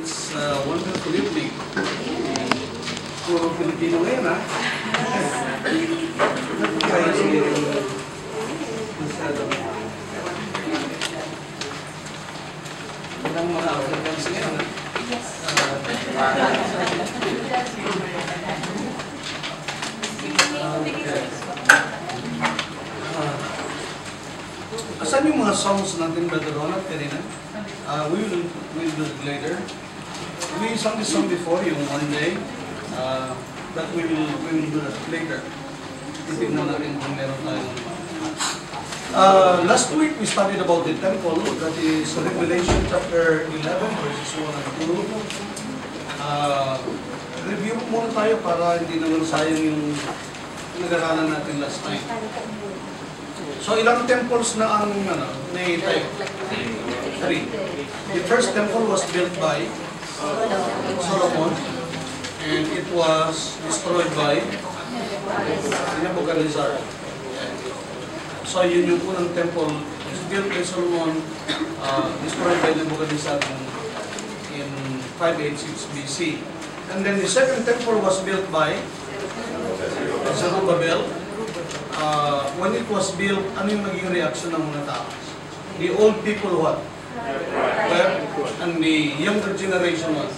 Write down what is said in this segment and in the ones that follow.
It's a wonderful evening. Puro Pilipino ngayon, ha? Kaya si... Ilang mga Africans ngayon, ha? Ah, Asan yung mga songs natin, Brother Ronald, kanina? Uh, we will we'll do it later. We sang this song before, yung one day. Uh, but we will, we will do that later. Titignan natin kung meron tayong Uh, last week we studied about the temple, that is Revelation chapter 11 verses 1 and 2. Uh, review muna tayo para hindi naman sayang yung nag-aralan natin last time. So ilang temples na ang ano, may tayo? Three. The first temple was built by Solomon and it was destroyed by Nebuchadnezzar. So yun yung unang temple was built by Solomon, uh, destroyed by Nebuchadnezzar in, in 586 BC. And then the second temple was built by Zerubbabel. Uh, when it was built, ano yung naging reaction ng mga tao? The old people what? Well, and the younger generation what?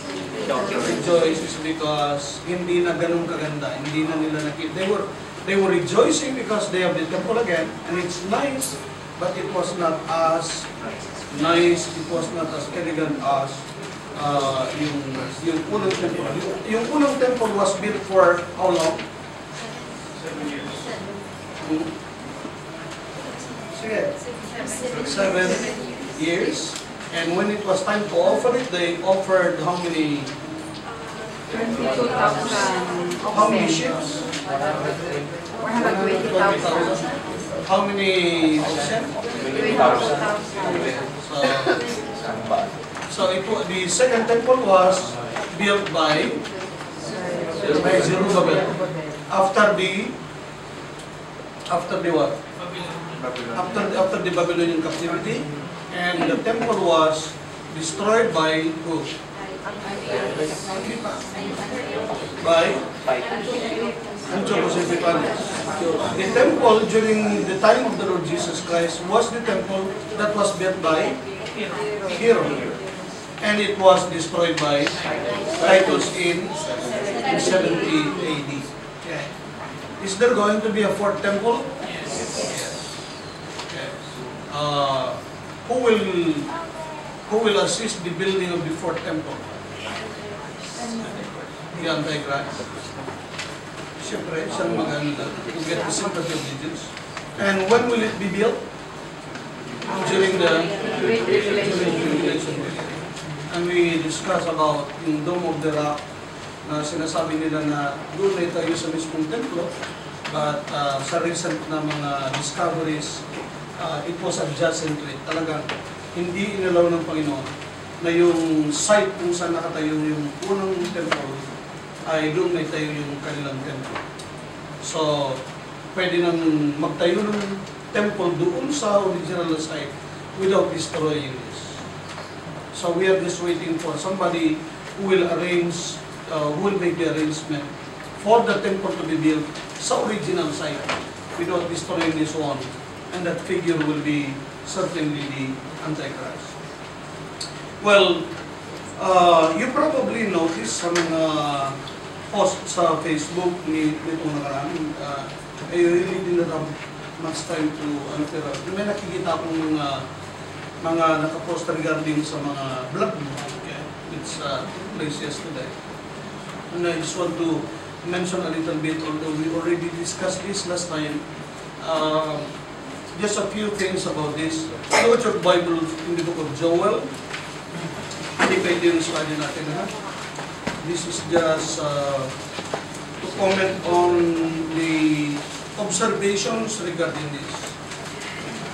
Rejoice is because hindi na ganun kaganda, hindi na nila nakita. They were, they were rejoicing because they have the temple again, and it's nice, but it was not as nice, it was not as elegant as uh, yung, yung unang temple. Yung, yung unang temple was built for how long? Hmm? Sige. Seven years. And when it was time to offer it, they offered how many 22,000 how many ships? 420,000. How many oxen? 20,000. So, so it, the second temple was built by by Zerubbabel. After the after the what? After after the Babylonian captivity, and the temple was destroyed by who? By. The temple during the time of the Lord Jesus Christ was the temple that was built by Hero. And it was destroyed by Titus in, in 70 AD. Okay. Is there going to be a fourth temple? Yes. Okay. Uh, who will who will assist the building of the fourth temple? The Antichrist. Siyempre, siyang maganda to get the sympathy of the Jews. And when will it be built? During the Tribulation. And we discuss about yung Dome of the Rock na sinasabi nila na doon na tayo sa mismong templo. But uh, sa recent na mga discoveries, uh, it was adjacent to it. Talagang hindi inalaw ng Panginoon na yung site kung saan nakatayo yung unang temple ay doon may tayo yung kanilang temple. So, pwede nang magtayo ng temple doon sa original site without destroying this. So we are just waiting for somebody who will arrange, uh, who will make the arrangement for the temple to be built sa original site without destroying this one. And that figure will be certainly the Antichrist. Well, uh, you probably noticed sa mga post sa Facebook ni nitong nakaraan, uh, I really did not have much time to, ano, may nakikita akong mga mga nakapost regarding sa mga vlog mo. Okay? It's uh, place yesterday. And I just want to mention a little bit, although we already discussed this last time, uh, just a few things about this. Look at your Bible in the book of Joel. This is just uh, to comment on the observations regarding this.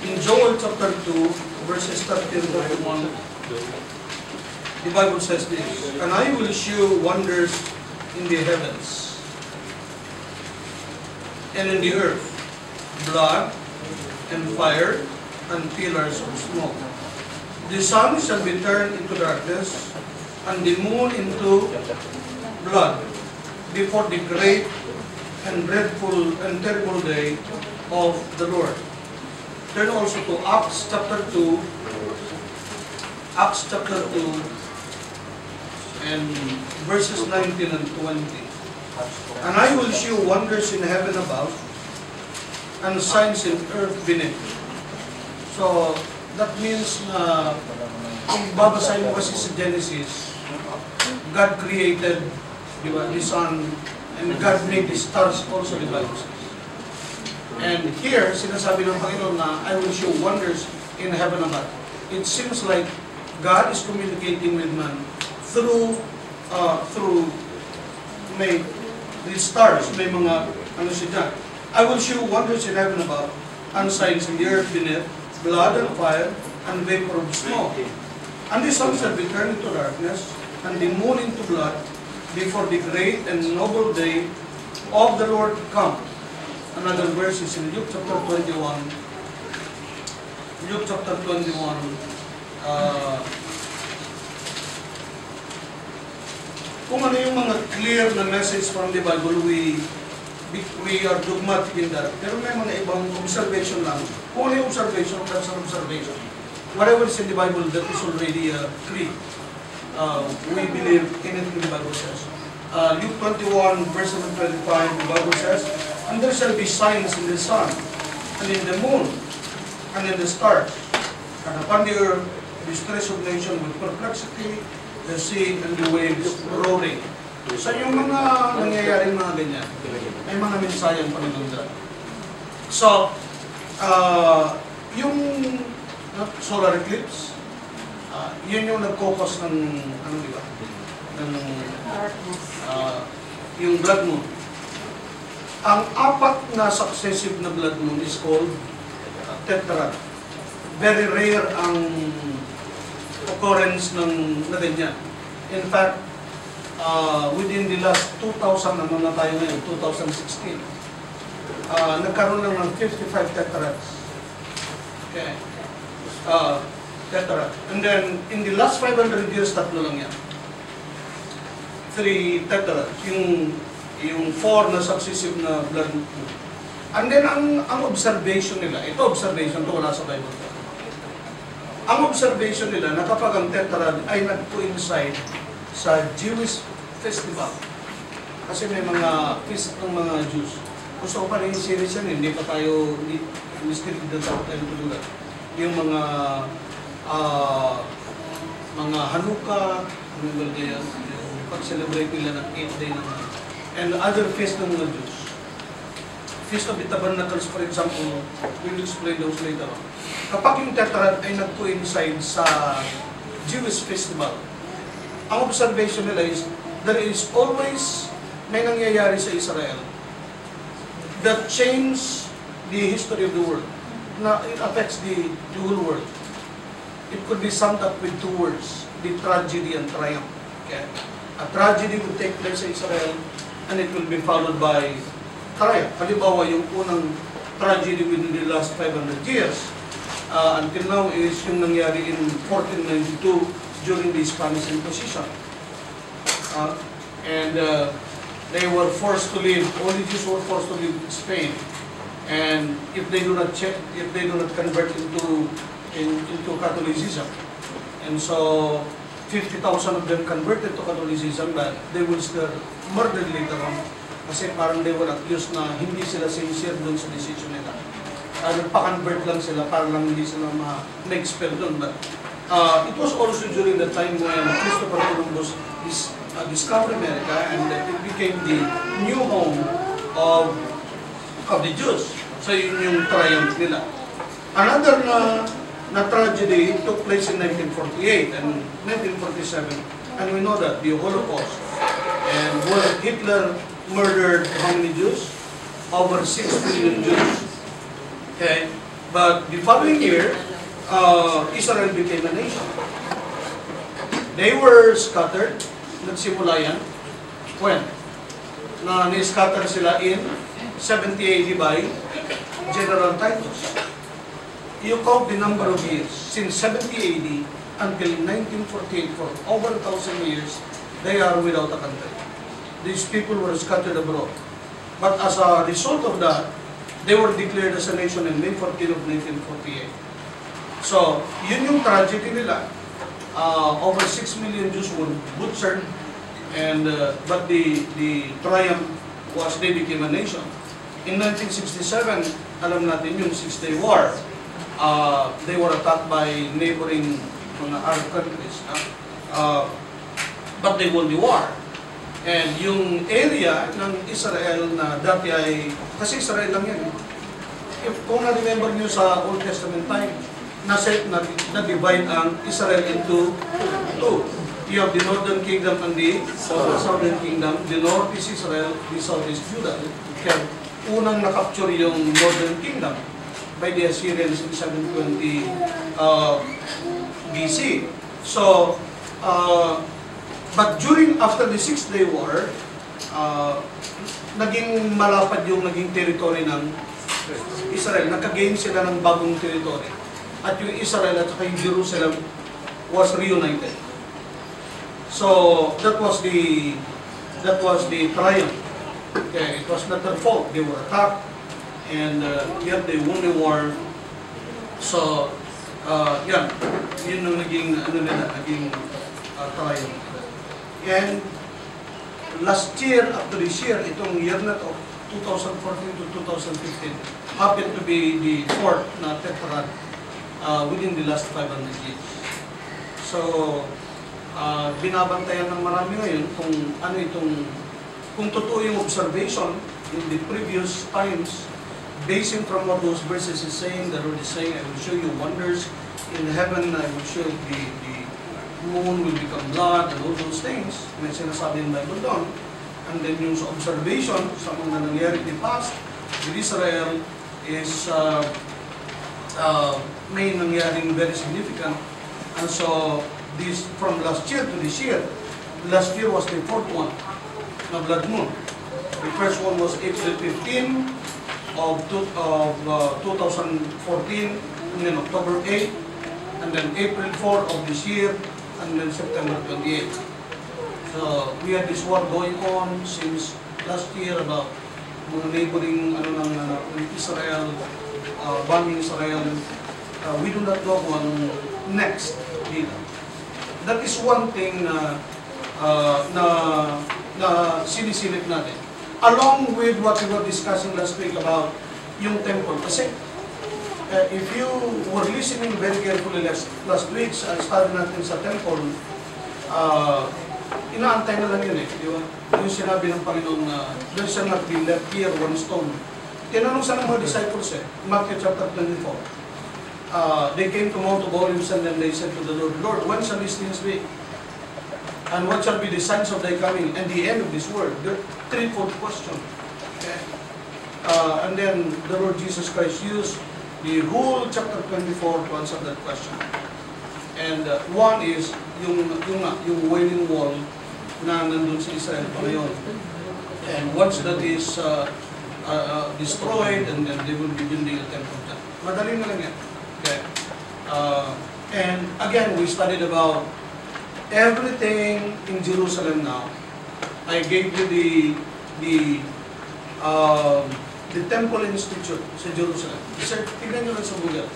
In Joel chapter 2, verses 13 to 31, the Bible says this, And I will show wonders in the heavens and in the earth, blood and fire and pillars of smoke. The sun shall be turned into darkness, and the moon into blood before the great and dreadful and terrible day of the Lord. Turn also to Acts chapter 2, Acts chapter 2, and verses 19 and 20. And I will show wonders in heaven above, and signs in earth beneath. So, that means na kung babasahin mo kasi sa Genesis, God created, di ba, the sun, and God made the stars also, di ba? And here, sinasabi ng Panginoon na, I will show wonders in heaven above. It seems like God is communicating with man through, uh, through may the stars, may mga, ano siya. I will show wonders in heaven above, and signs in the earth beneath, blood and fire, and vapor of smoke. And the sun shall be turned into darkness, and the moon into blood, before the great and noble day of the Lord come. Another verse is in Luke chapter 21. Luke chapter 21. Uh, kung ano yung mga clear na message from the Bible, we we, in that. Pero may mga ibang observation lang. Observation, that's an observation. Whatever is in the Bible, that is already uh, creed. Uh, we believe anything the Bible says. Uh, Luke 21, verse 25, the Bible says, And there shall be signs in the sun, and in the moon, and in the stars, and upon the earth, distress of nation with perplexity, the sea and the waves roaring. So yung mga nangyayaring mga ganyan, may mga mensahe ang Panginoon dyan. So, uh, yung solar eclipse, uh, yun yung nag-focus ng, ano di ba? Ng, uh, yung blood moon. Ang apat na successive na blood moon is called tetrad. Very rare ang occurrence ng na ganyan. In fact, uh, within the last 2000, ano na tayo ngayon, 2016, uh, nagkaroon lang ng 55 tetrads. Okay. Uh, tetrad. And then, in the last 500 years, tatlo lang yan. Three tetrads. Yung, yung four na successive na blood moon. And then, ang, ang observation nila, ito observation, to wala sa Bible. Ang observation nila na kapag ang tetrad ay nag-coincide sa Jewish festival. Kasi may mga feast ng mga Jews. Gusto ko pa rin series yan, hindi pa tayo mistilig doon sa hotel tulad. Yung mga ah, mga Hanukkah, ano ba yan, yung pag-celebrate nila ng 8th day ng and other feast ng mga Jews. Feast of the Tabernacles, for example, we'll explain those later on. Kapag yung tetrad ay nag-coincide sa Jewish festival, ang observation nila is, there is always may nangyayari sa Israel that change the history of the world. Na it affects the, the whole world. It could be summed up with two words, the tragedy and triumph. Okay? A tragedy will take place sa Israel and it will be followed by triumph. Halimbawa, yung unang tragedy within the last 500 years uh, until now is yung nangyari in 1492 during the Spanish Inquisition. Uh, and uh, they were forced to leave, only Jews were forced to leave Spain. And if they do not check, if they do not convert into in, into Catholicism, and so 50,000 of them converted to Catholicism, but they will still murdered later on kasi parang they were accused na hindi sila sincere doon sa decision nila. Uh, nagpa-convert lang sila para lang hindi sila ma- ma-expel doon. But uh, it was also during the time when Christopher Columbus dis- uh, discovered America and it became the new home of of the Jews. So yun yung triumph nila. Another na, na tragedy took place in 1948 and 1947 and we know that the Holocaust and where Hitler murdered how many Jews? Over 6 million Jews. Okay? But the following year, uh, Israel became a nation. They were scattered. Nagsimula yan. When? Na ni-scatter sila in 70 AD by General Titus. You count the number of years. Since 70 AD until 1948, for over a thousand years, they are without a country. These people were scattered abroad. But as a result of that, they were declared as a nation in May 14 of 1948. So, yun yung tragedy nila. Uh, over 6 million Jews were butchered, and uh, but the the triumph was they became a nation. In 1967, alam natin yung Six-Day War. Uh, they were attacked by neighboring mga Arab countries. ah. Uh, but they won the war. And yung area ng Israel na dati ay, kasi Israel lang yan. eh. If, kung na-remember nyo sa Old Testament time, nasa, na, na-divide ang Israel into two. You have the northern kingdom and the southern kingdom. The north is Israel, the south is Judah. Kaya unang nakapture yung northern kingdom by the Assyrians in 720 uh, BC. So, uh, but during, after the Six Day War, uh, naging malapad yung naging territory ng Israel. Nagka-gain sila ng bagong territory. At yung Israel at saka yung Jerusalem was reunited. So, that was the that was the triumph. Okay, it was not their fault. They were attacked and uh, yet they won the war. So, uh, yan. Yun yung naging, ano nila, naging uh, triumph. And last year, up to this year, itong year na to, 2014 to 2015, happened to be the fourth na tetrad uh, within the last 500 years. So, uh, binabantayan ng marami ngayon kung ano itong, kung totoo yung observation in the previous times, basing from what those verses is saying, the Lord is saying, I will show you wonders in heaven, I will show the, the moon will become blood, and all those things, may sinasabi ng Bible doon. And then yung observation, sa mga nangyari in the past, with Israel is uh, uh, may nangyaring very significant. And so, this from last year to this year, last year was the fourth one, na blood moon. The first one was April 15 of, two, of uh, 2014, and then October 8, and then April 4 of this year, and then September 28. So, we had this war going on since last year about neighboring ano ng uh, Israel, uh, bombing Israel. Uh, we do not know kung next dito. That is one thing na uh, na na sinisilip natin. Along with what we were discussing last week about yung temple. Kasi uh, if you were listening very carefully last, last week sa study natin sa temple, uh, inaantay na lang yun eh, di ba? Yung sinabi ng Panginoon na there shall not be left here one stone. Tinanong sa mga disciples eh, Matthew chapter 24. Uh, they came to Mount of Olives and then they said to the Lord, Lord, when shall these things be? And what shall be the signs of thy coming and the end of this world? The threefold question. Okay? Uh, and then the Lord Jesus Christ used the whole chapter 24 to answer that question. And uh, one is yung yung yung wailing wall na nandun sa Israel pa ngayon. And once that is uh, uh, uh, destroyed, and then they will be building a temple. Madali na lang yan. Okay. Uh, and again, we studied about everything in Jerusalem now. I gave you the the um, the Temple Institute sa Jerusalem. Sir, tignan nyo lang sa Google.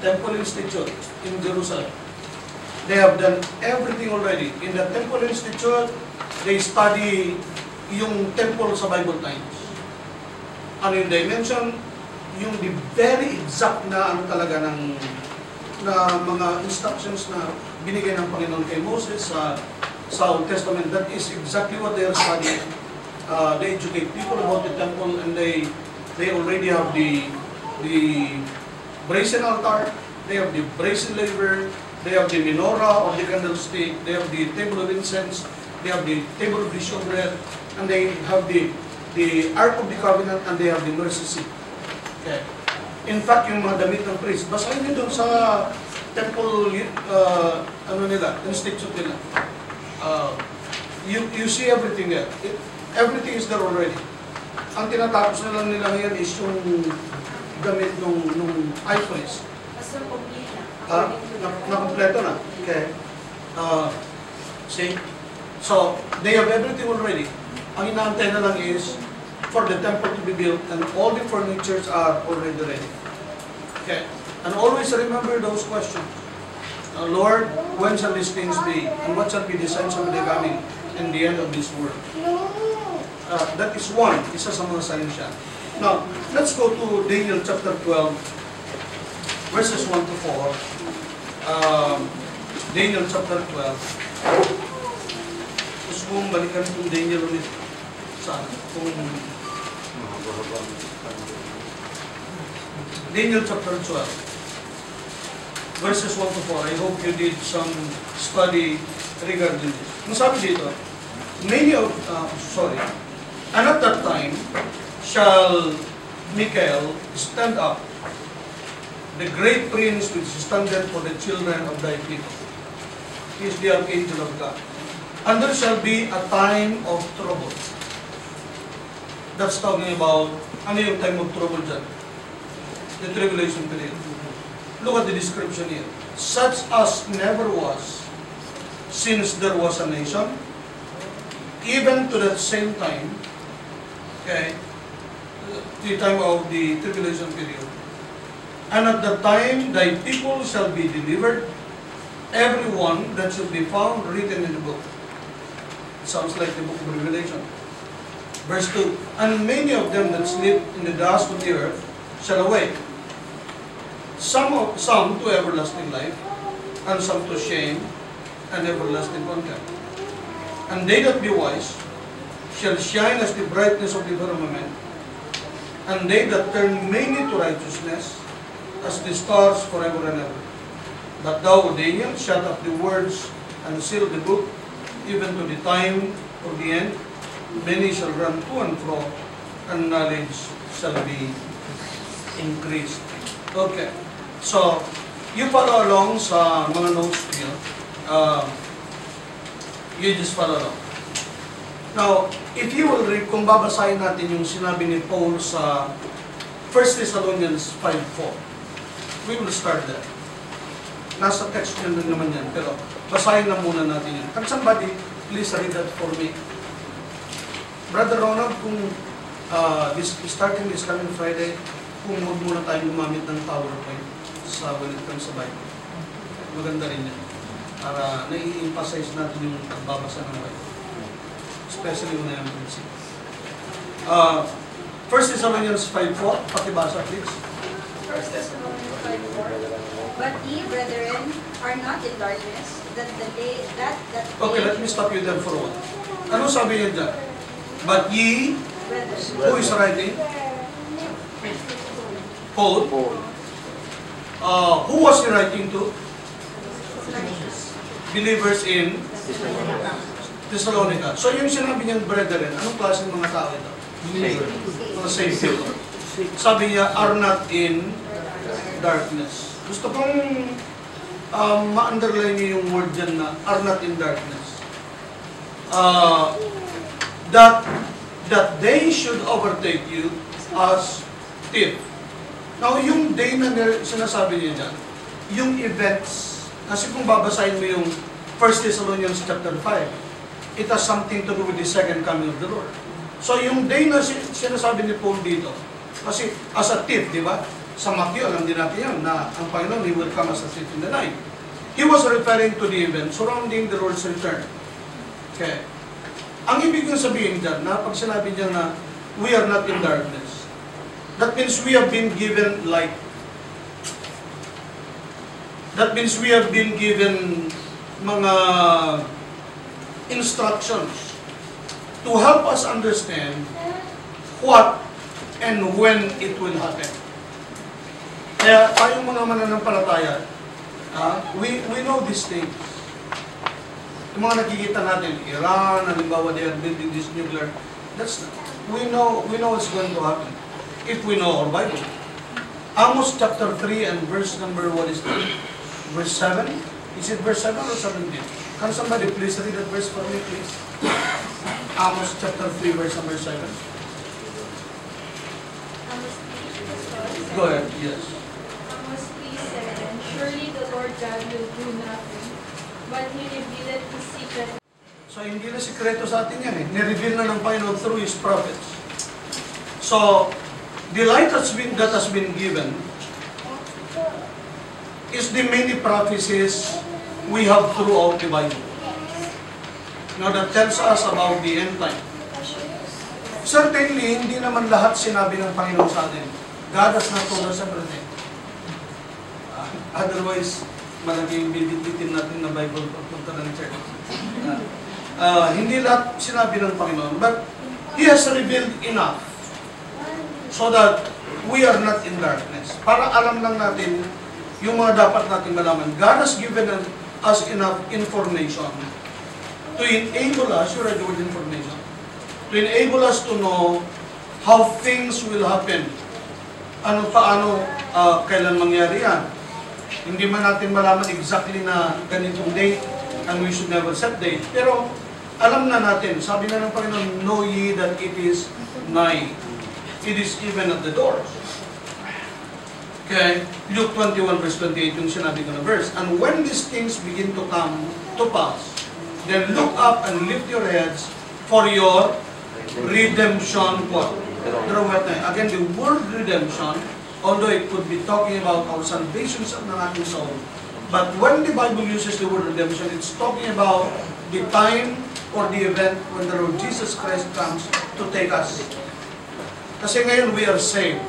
Temple Institute in Jerusalem. They have done everything already. In the Temple Institute, they study yung temple sa Bible times. Ano yung dimension? Yung the very exact na ano talaga ng na mga instructions na binigay ng Panginoon kay Moses sa sa Old Testament. That is exactly what they are studying. Uh, they educate people about the temple and they they already have the the brazen altar, they have the brazen laver, they have the menorah or the candlestick, they have the table of incense, they have the table of the showbread, and they have the the Ark of the Covenant and they have the mercy seat. Okay. In fact, yung mga damit ng priest, basahin niyo doon sa temple, uh, ano nila, institute nila. Uh, you, you see everything there. It, everything is there already. Ang tinatapos na lang nila ngayon is yung damit nung, nung high priest. Basta complete na. To na, na na. Okay. Uh, see? So, they have everything already. Ang inaantay na lang is for the temple to be built and all the furnitures are already ready. Okay. And always remember those questions. Uh, Lord, when shall these things be? And what shall be the signs of the coming and the end of this world? Uh, that is one. Isa sa mga signs siya. Now, let's go to Daniel chapter 12, verses 1 to 4. Um, Daniel chapter 12. Gusto kong balikan itong Daniel ulit Daniel chapter 12. Verses 1 to 4. I hope you did some study regarding this. Ang sabi dito, many of, uh, sorry, and at that time shall Michael stand up, the great prince which standeth for the children of thy people. He is the archangel of God. And there shall be a time of trouble. That's talking about, yung time of trouble? The tribulation period. Look at the description here. Such as never was since there was a nation, even to that same time, okay, the time of the tribulation period. And at the time thy people shall be delivered, everyone that shall be found written in the book. Sounds like the book of Revelation. Verse 2, And many of them that sleep in the dust of the earth shall awake, some, of, some to everlasting life, and some to shame and everlasting contempt. And they that be wise shall shine as the brightness of the firmament, and they that turn many to righteousness as the stars forever and ever. But thou, O Daniel, shut up the words and seal the book, even to the time of the end. Many shall run to and fro, and knowledge shall be increased. Okay. So, you follow along sa mga notes niyo. Uh, you just follow along. Now, if you will read, kung babasahin natin yung sinabi ni Paul sa 1 Thessalonians 5.4, we will start there. Nasa text din naman yan, pero basahin na muna natin yan. Can somebody please read that for me? Brother Ronald, kung uh, this, starting this coming Friday, kung huwag muna tayo gumamit ng PowerPoint sa when it comes sa Bible. Maganda rin yan. Para nai-emphasize natin yung pagbabasa ng Bible. Especially when I am preaching. Uh, 1 Thessalonians 5.4, pakibasa please. First Thessalonians 5:4. But ye, brethren, are not in darkness, that the day, that, that Okay, let me stop you there for a while. Ano sabi niya dyan? But ye, who is writing? Paul. Uh, who was he writing to? Believers in Thessalonica. So yung sinabi niyang brethren, anong klaseng mga tao ito? Mga saved people. Sabi niya, are not in darkness. Gusto kong um, ma-underline niyo yung word dyan na are not in darkness. Uh, that that they should overtake you as thief. Now, yung day na sinasabi niya dyan, yung events, kasi kung babasahin mo yung 1 Thessalonians chapter 5, it has something to do with the second coming of the Lord. So, yung day na si- sinasabi ni Paul dito, kasi as a thief, di ba? Sa Matthew, alam din natin yan, na ang Panginoon, He will come as a thief in the night. He was referring to the event surrounding the Lord's return. Okay. Ang ibig kong sabihin dyan, na pag sinabi niya na we are not in darkness, that means we have been given light. That means we have been given mga instructions to help us understand what and when it will happen. Kaya tayong mga mananampalataya, ah, we, we know these things. Yung mga nakikita natin, Iran, halimbawa they are building this nuclear, that's, we know, we know what's going to happen. If we know our Bible. Amos chapter 3 and verse number, what is that? Verse 7? Is it verse 7 or 17? Can somebody please read that verse for me, please? Amos chapter 3, verse number 7. Go ahead, yes. Amos 3:7. Surely the Lord God will do nothing, but revealed His secret So hindi na sikreto sa atin yan eh. Nireveal na ng Panginoon through His prophets. So, the light that's been, that has been given is the many prophecies we have throughout the Bible. Now that tells us about the end time. Certainly, hindi naman lahat sinabi ng Panginoon sa atin. God has not told us everything. Ah, otherwise, malaki yung bibititin natin na Bible pagpunta ng church. Ah, hindi lahat sinabi ng Panginoon, but He has revealed enough so that we are not in darkness. Para alam lang natin yung mga dapat natin malaman. God has given us enough information to enable us, you read the information, to enable us to know how things will happen. Ano paano, ah, kailan mangyari yan. Hindi man natin malaman exactly na ganitong date and we should never set date. Pero alam na natin, sabi na ng Panginoon, know ye that it is nigh. It is even at the doors. Okay, Luke 21 verse 28 yung sinabi ko na verse. And when these things begin to come to pass, then look up and lift your heads for your redemption what? Again, the word redemption, although it could be talking about our salvation sa ng ating soul, but when the Bible uses the word redemption, it's talking about the time or the event when the Lord Jesus Christ comes to take us. Kasi ngayon we are saved.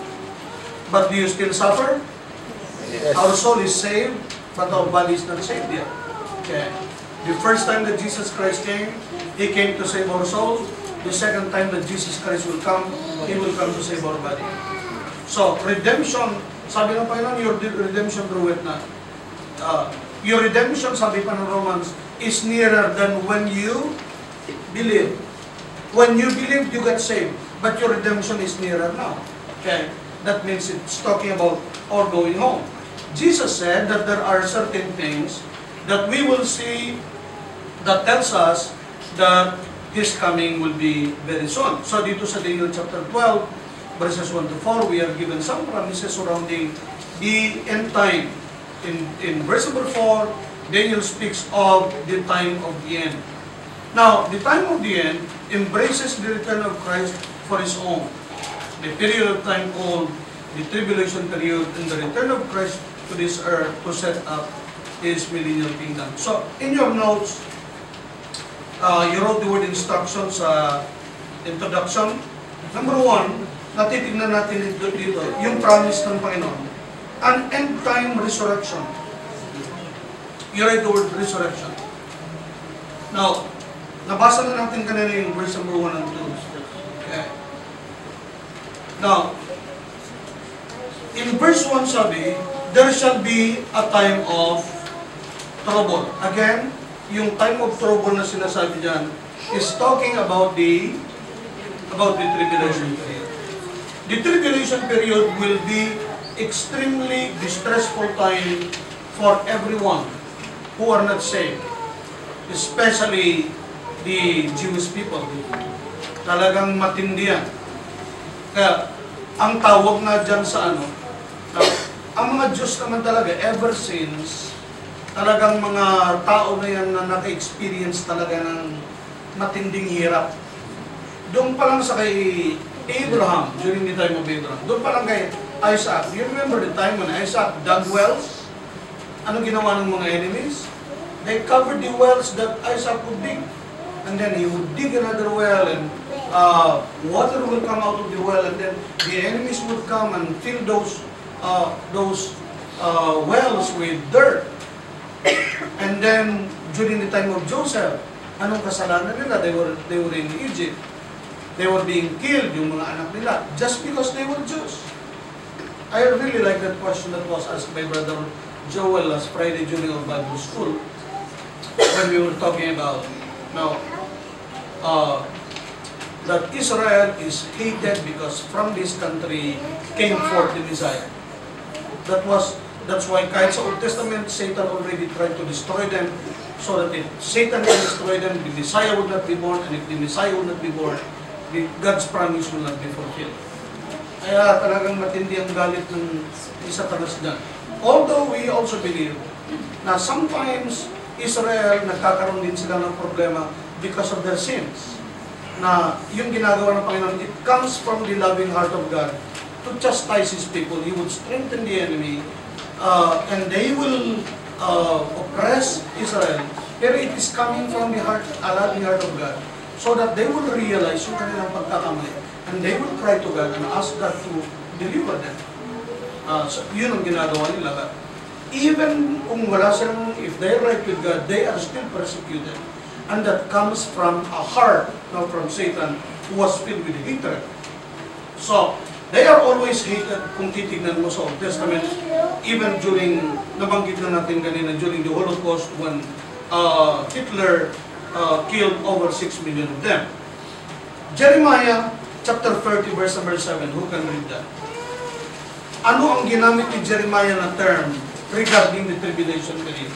But do you still suffer? Our soul is saved, but our body is not saved yet. Okay. The first time that Jesus Christ came, He came to save our soul. The second time that Jesus Christ will come, He will come to save our body. So, redemption, sabi ng Panginoon, your redemption draweth na. Uh, your redemption, sabi pa ng Romans, is nearer than when you believe. When you believe, you get saved. But your redemption is nearer now. Okay? That means it's talking about our going home. Jesus said that there are certain things that we will see that tells us that His coming will be very soon. So dito sa Daniel chapter 12, verses 1 to 4, we are given some promises surrounding the end time. In, in verse number 4, Daniel speaks of the time of the end. Now, the time of the end embraces the return of Christ for His own. The period of time called the tribulation period and the return of Christ to this earth to set up His millennial kingdom. So, in your notes, uh, you wrote the word instruction sa introduction. Number one, natitignan natin dito, yung promise ng Panginoon. An end time resurrection. You write the word resurrection. Now, nabasa na natin kanina yung verse number 1 and 2. Okay. Now, in verse 1 sabi, there shall be a time of trouble. Again, yung time of trouble na sinasabi dyan is talking about the about the tribulation period. The tribulation period will be extremely distressful time for everyone who are not saved, especially the Jewish people. Talagang matindi yan. Kaya, ang tawag na dyan sa ano, na, ang mga Diyos naman talaga, ever since, talagang mga tao na yan na naka-experience talaga ng matinding hirap. Doon pa lang sa kay Abraham, during the time of Abraham, doon pa lang kay Isaac. You remember the time when Isaac dug wells? Ano ginawa ng mga enemies? They covered the wells that Isaac would dig. And then he would dig another well and uh, water will come out of the well and then the enemies would come and fill those uh, those uh, wells with dirt. And then during the time of Joseph, anong kasalanan nila? They were they were in Egypt. They were being killed, yung mga anak nila, just because they were Jews. I really like that question that was asked by Brother Joel last Friday during our Bible school when we were talking about now uh, that Israel is hated because from this country came forth the Messiah. That was that's why kahit sa Old Testament, Satan already tried to destroy them so that if Satan can destroy them, the Messiah would not be born, and if the Messiah would not be born, God's promise will not be fulfilled. Kaya talagang matindi ang galit ng ni Satanas dyan. Although we also believe na sometimes Israel nagkakaroon din sila ng problema because of their sins. Na yung ginagawa ng Panginoon, it comes from the loving heart of God to chastise His people. He would strengthen the enemy uh, and they will uh, oppress Israel. Pero it is coming from the heart, a loving heart of God so that they will realize yung kanilang pagkakamali and they will cry to God and ask God to deliver them. Uh, so, yun ang ginagawa nila. Even kung wala silang, if they're right with God, they are still persecuted. And that comes from a heart, not from Satan, who was filled with hatred. So, they are always hated kung titignan mo sa Old Testament, even during, nabanggit na natin kanina, during the Holocaust when uh, Hitler uh, killed over 6 million of them. Jeremiah chapter 30 verse number 7, who can read that? Ano ang ginamit ni Jeremiah na term regarding the tribulation period?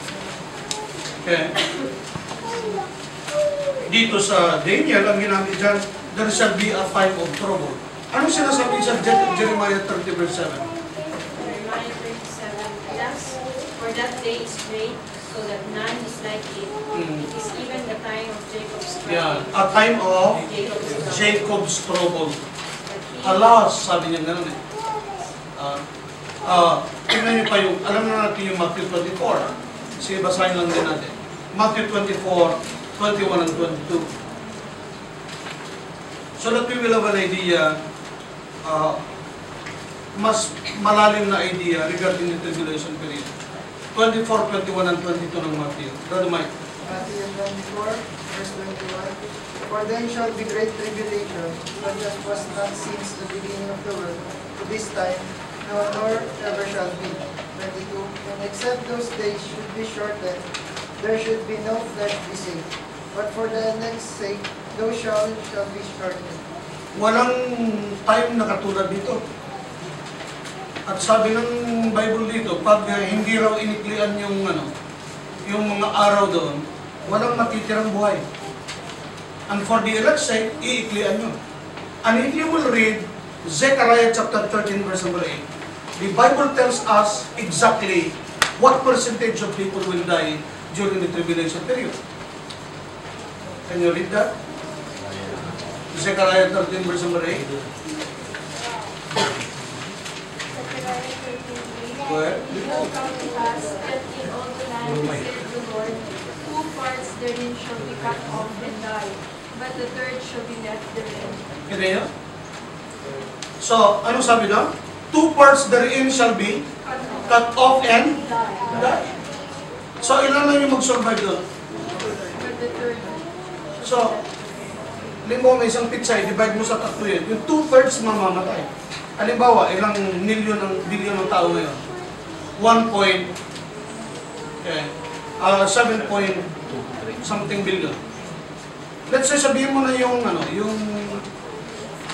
Okay. Dito sa Daniel, ang ginamit dyan, there shall be a time of trouble. Ano sinasabi sa Je- Jeremiah 30 verse 7? Jeremiah 37, Alas, for that day is great, so that none is like it. Mm. It is even the time of Jacob's trouble. a time of Jacob's trouble. Jacob's trouble. Alas, sabi niya gano'n eh. Ah, ah, tingnan niyo pa yung, alam na natin yung Matthew 24. Sige, basahin lang din natin. Matthew 24, 21 and 22. So that we will have an idea, ah, mas malalim na idea regarding the tribulation period. 24, 21, and 22 ng Matthew. Brother Mike. Matthew 24, verse 21. For then shall be great tribulation, such as was not since the beginning of the world, to this time, no, nor ever shall be. 22. And except those days should be shortened, there should be no flesh be saved. But for the next sake, those shall, shall be shortened. Walang time na katulad dito. At sabi ng Bible dito, pag uh, hindi raw iniklian yung ano, yung mga araw doon, walang matitirang buhay. And for the elect's sake, iiklian nyo. And if you will read Zechariah chapter 13 verse number 8, the Bible tells us exactly what percentage of people will die during the tribulation period. Can you read that? Zechariah 13 verse number 8. Zechariah 13:8. Go ahead. It will come to pass that in all the land, saith the Lord, two parts therein shall be cut off and die, but the third shall be left therein. Kita niyo? So, ano sabi doon? Two parts therein shall be Cut off. and Die. So, ilan lang yung mag-survive doon? So, limbo may isang pizza, divide mo sa tatlo yun. Yung two-thirds mamamatay. Halimbawa, ilang milyon ng bilyon ng tao ngayon? 1 point, okay, uh, 7 point something billion. Let's say sabihin mo na yung ano, yung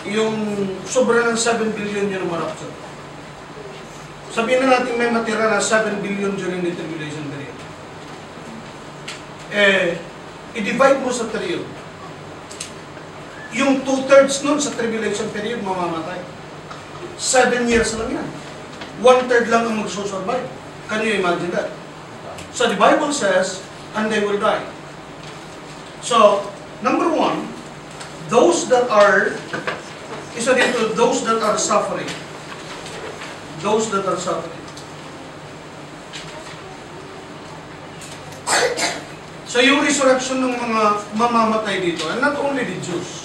yung sobra ng 7 billion yun ang marapture. Sabihin na natin may matira na 7 billion during the tribulation period. Eh, i-divide mo sa trillion. Yung two-thirds nun sa tribulation period, mamamatay. Seven years lang yan. One-third lang ang magsusurvive. Can you imagine that? So the Bible says, and they will die. So, number one, those that are, isa dito, those that are suffering. Those that are suffering. So yung resurrection ng mga mamamatay dito, and not only the Jews,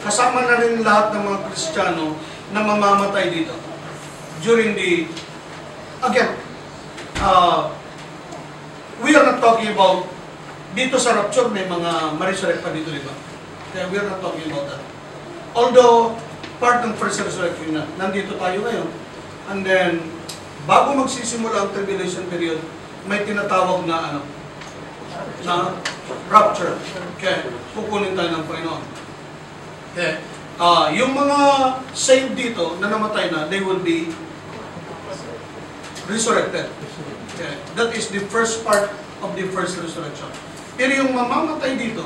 kasama na rin lahat ng mga Kristiyano na mamamatay dito during the, again, uh, we are not talking about, dito sa rapture may mga ma-resurrect pa dito, di ba? Kaya we are not talking about that. Although, part ng first resurrection na, nandito tayo ngayon, and then, bago magsisimula ang tribulation period, may tinatawag na ano, na rapture. Okay, kukunin tayo ng Panginoon. Okay. Ah, yung mga saved dito na namatay na, they will be resurrected. Okay. That is the first part of the first resurrection. Pero yung mamamatay dito,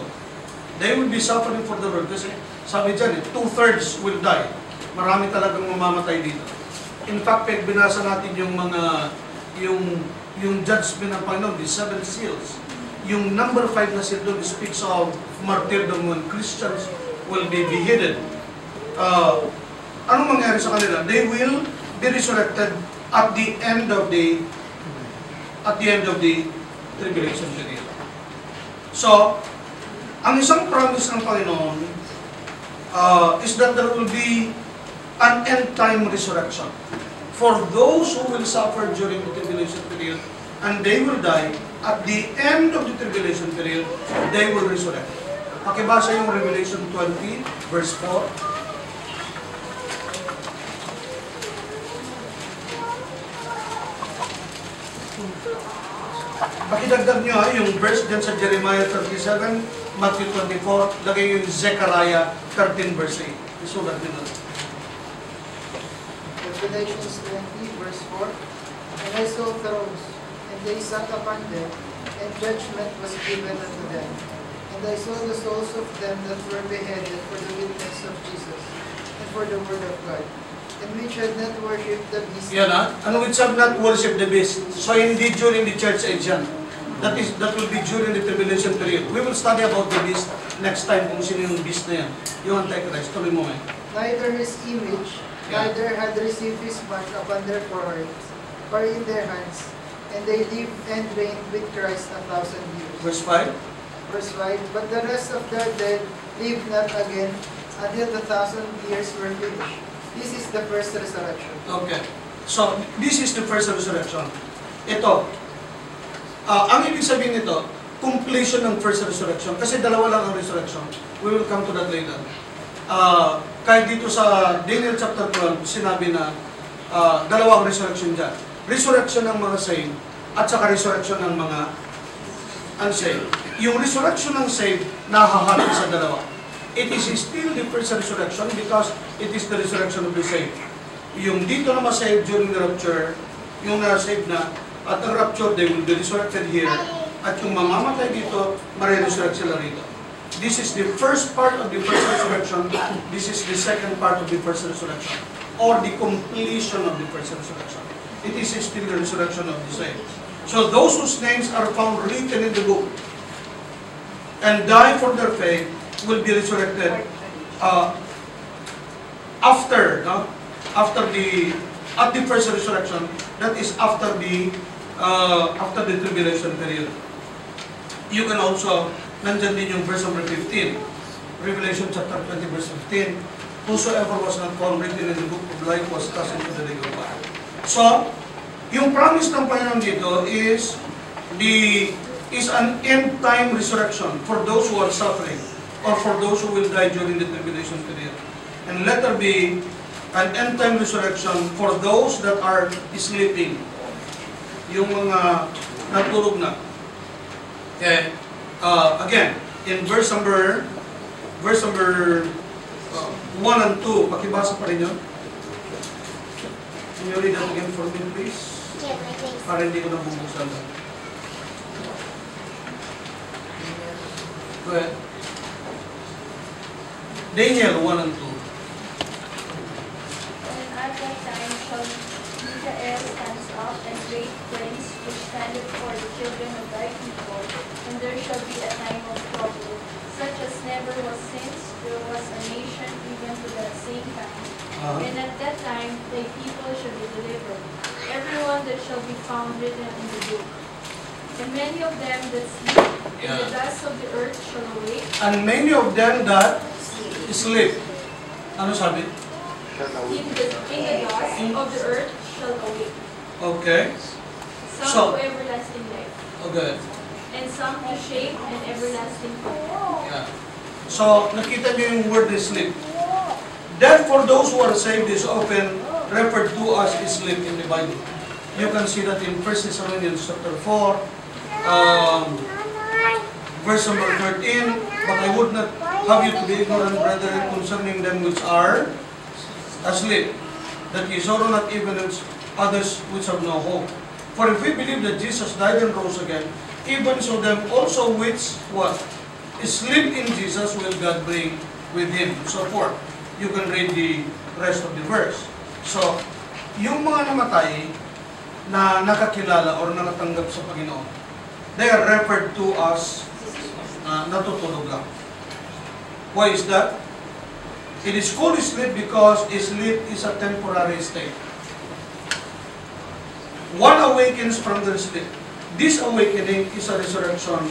they will be suffering for the Lord. Kasi sabi dyan, eh, two-thirds will die. Marami talagang mamamatay dito. In fact, pag binasa natin yung mga yung yung judgment ng Panginoon, the seven seals. Yung number five na seal doon speaks of martyrdom when Christians will be beheaded. Uh, anong mangyari sa kanila? They will be resurrected at the end of the at the end of the tribulation period. So, ang isang promise ng Panginoon uh, is that there will be an end-time resurrection for those who will suffer during the tribulation period and they will die at the end of the tribulation period, they will resurrect. Pakibasa yung Revelation 20, verse 4. Pakidagdag nyo ha, yung verse dyan sa Jeremiah 37, Matthew 24, lagay yung Zechariah 13 verse 8. Isulat nyo doon. Revelations 20, verse 4. And I saw thrones, and they sat upon them, and judgment was given unto them. And I saw the souls of them that were beheaded for the witness of Jesus, and for the word of God, and which had not worshipped the beast. Yan ha, ano which have not worship the beast. So hindi during the church age yan. That is that will be during the tribulation period. We will study about the beast next time kung sino yung beast na yan. Yung Antichrist. Tuloy mo eh. Neither his image, Yeah. neither had received his mark upon their foreheads, or in their hands, and they lived and reigned with Christ a thousand years. Verse 5. Verse 5, But the rest of their dead lived not again until the thousand years were finished. This is the first resurrection. Okay. So, this is the first resurrection. Ito. Ah, ang ibig sabihin nito, completion ng first resurrection. Kasi dalawa lang ang resurrection. We will come to that later. Ah, kahit dito sa Daniel chapter 12, sinabi na ah, dalawa ang resurrection dyan. Resurrection ng mga saved at saka resurrection ng mga unsaved. Yung resurrection ng saved, nahahalin sa dalawa. It is still the first resurrection because it is the resurrection of the saved. Yung dito na masaved during the rapture, yung na-saved na, at ang rapture, they will be resurrected here. At yung mamamatay dito, mariresurrect sila rito. This is the first part of the first resurrection. This is the second part of the first resurrection. Or the completion of the first resurrection. It is still the resurrection of the saved. So those whose names are found written in the book and die for their faith will be resurrected uh, after, no? After the, at the first resurrection, that is after the, uh, after the tribulation period. You can also, nandyan din yung verse number 15, Revelation chapter 20 verse 15, Whosoever was not found written in the book of life was cast into the lake of fire. So, yung promise ng Panginoon dito is the is an end time resurrection for those who are suffering or for those who will die during the tribulation period. And let there be an end time resurrection for those that are sleeping. Yung mga natulog na. Okay. Uh, again, in verse number verse number uh, 1 and 2, pakibasa pa rin yun. Can you read that again for me, please? Para hindi ko nabubuksan. Go ahead. Daniel 1 and 2. And at that time shall Michael stands up and great prince which standeth for the children of thy people, and there shall be a time of trouble, such as never was since there was a nation even to that same time. Uh, And at that time thy people shall be delivered, everyone that shall be found written in the book. And many of them that sleep in the dust of the earth shall awake, and many of them that sleep. Ano sabi? in the, in the dust of the earth shall awake, Okay. some So- to everlasting life. Okay. and some to shame and everlasting hope. Yeah. So, nakita niyo yung word is sleep. Death for those who are saved is often referred to as sleep in the Bible. You can see that in 1 Thessalonians chapter 4, um, verse number 13, But I would not have you to be ignorant, brethren, concerning them which are asleep, that ye sorrow not even others which have no hope. For if we believe that Jesus died and rose again, even so them also which what? Sleep in Jesus will God bring with him. So forth. You can read the rest of the verse. So, yung mga namatay, na nakakilala or nakatanggap sa Panginoon. They are referred to as uh, natutulog lang. Why is that? It is called sleep because sleep is a temporary state. One awakens from the sleep. This awakening is a resurrection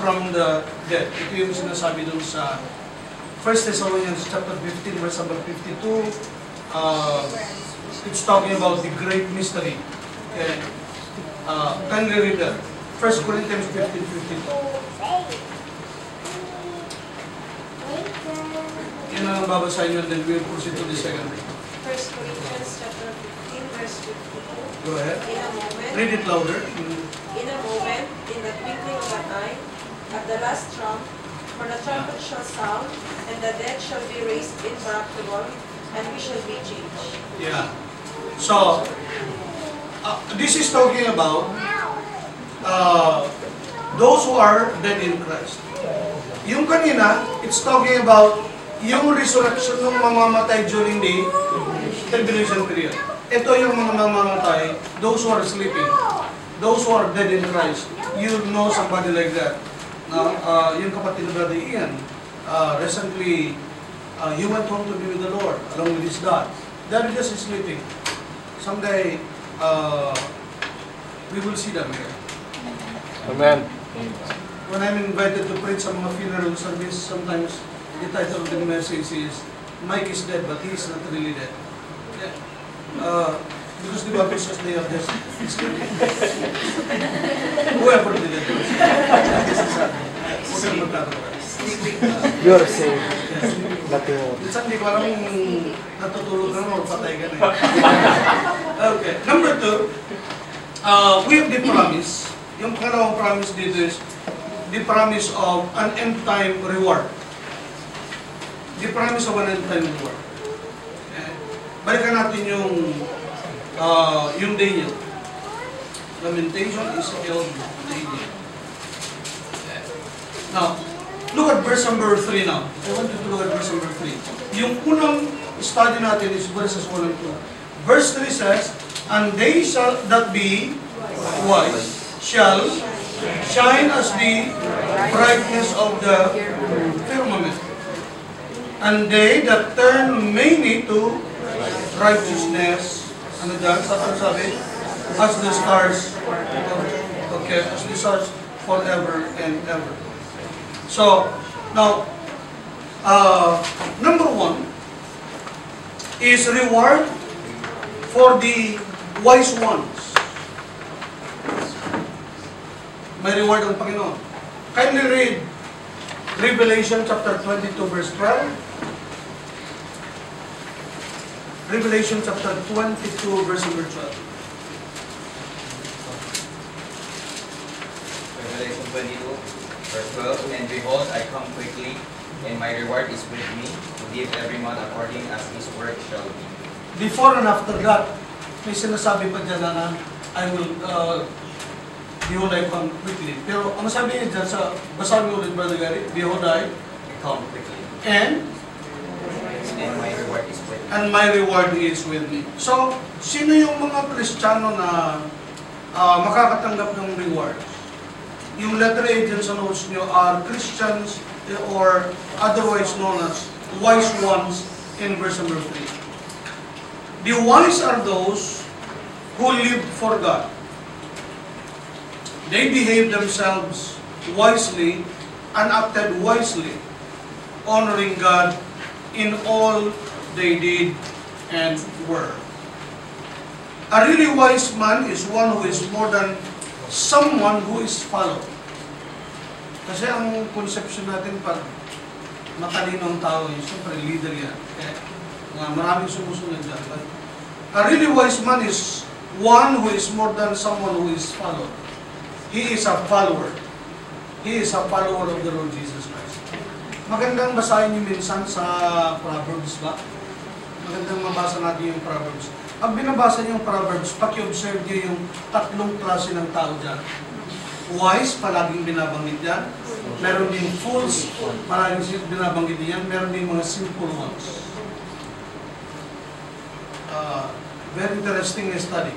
from the dead. Ito yung sinasabi dun sa 1 Thessalonians chapter 15 verse number 52. Uh, it's talking about the great mystery. Okay. Uh, can you read that? 1 Corinthians 15, 52. Ang babasahin nyo then we'll proceed to the second. First Corinthians chapter 15, verse 52. Go ahead. In a moment, Read it louder. In a moment, in the twinkling of an eye, at the last trump, for the trumpet shall sound, and the dead shall be raised incorruptible, and we shall be changed. Yeah. So, uh, this is talking about uh, those who are dead in Christ. Yung kanina, it's talking about yung resurrection ng mamamatay during the tribulation period. Ito yung mga mamamatay, those who are sleeping, those who are dead in Christ. You know somebody like that. Na, uh, yung kapatid ni Brother Ian, uh, recently, uh, he went home to be with the Lord, along with his dad. Dad just is sleeping. Someday, uh, we will see them here. Amen. When I'm invited to preach sa mga funeral service, sometimes the title of the message is, Mike is dead, but he is not really dead. Yeah. Uh, because the says they are just. Whoever did it. This is sad. Huwag kang magkakaroon. You are saved. Nothing more. Minsan di ko alam kung natutulog ka na o patay ka na. okay. Number two, uh, we have the promise. Yung pangalawang promise dito is the promise of an end time reward. The promise of an end time reward. Okay. Balikan natin yung uh, yung Daniel. Lamentation is killed Daniel. Okay. Now, Look at verse number 3 now. I want you to look at verse number 3. Yung unang study natin is verses 1 and 2. Verse 3 says, And they shall that be wise shall shine as the brightness of the firmament. And they that turn many to righteousness, ano dyan? Sa sabi? As the stars, okay, as the stars forever and ever. So, now, uh, number one is reward for the wise ones. May reward ang Panginoon. Kindly read Revelation chapter 22 verse 12. Revelation chapter 22 verse number 12. Revelation 22, verse 12, And behold, I come quickly, and my reward is with me, to give every man according as his work shall be. Before and after that, may sinasabi pa dyan na I will, uh, behold I come quickly. Pero ang sabi niya dyan sa, basahin ulit Brother Gary, behold I, come quickly, and, and my reward is with me. and my reward is with me. So, sino yung mga Kristiyano na uh, makakatanggap ng reward? Yung letter A dyan sa notes nyo are Christians or otherwise known as wise ones in verse number 3. The wise are those who live for God. They behave themselves wisely and acted wisely, honoring God in all they did and were. A really wise man is one who is more than someone who is followed. Kasi ang conception natin pag matalinong tao, yung siyempre leader yan. Kaya nga maraming sumusunod dyan. But a really wise man is one who is more than someone who is followed. He is a follower. He is a follower of the Lord Jesus Christ. Magandang basahin niyo minsan sa Proverbs ba? Magandang mabasa natin yung Proverbs. Pag binabasa niyo yung Proverbs, paki-observe niyo yung tatlong klase ng tao dyan. Wise, palaging binabanggit yan. Meron din fools, palaging binabanggit yan. Meron din mga simple ones. Uh, very interesting study.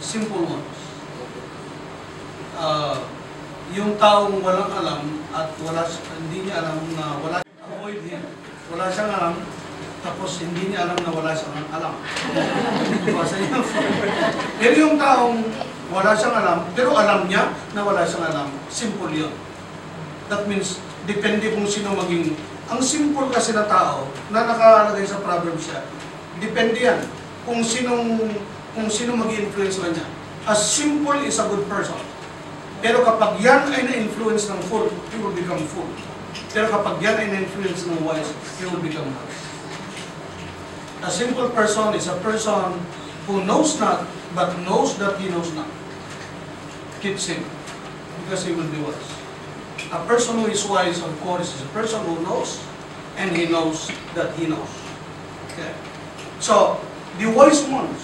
simple ones. Ah, yung taong walang alam at wala hindi niya alam na wala avoid him. Wala siyang alam tapos hindi niya alam na wala siyang alam. Iwasan niyo. Pero yung taong wala siyang alam, pero alam niya na wala siyang alam, simple yun. That means, depende kung sino maging... Ang simple kasi na tao na nakalagay sa Proverbs siya, depende yan kung sinong kung sino mag-influence na niya. As simple is a good person. Pero kapag yan ay na-influence ng fool, he will become fool. Pero kapag yan ay na-influence ng wise, he will become wise. A simple person is a person who knows not, but knows that he knows not. Keeps him, because he will be wise. A person who is wise, of course, is a person who knows, and he knows that he knows. Okay? So, the wise ones,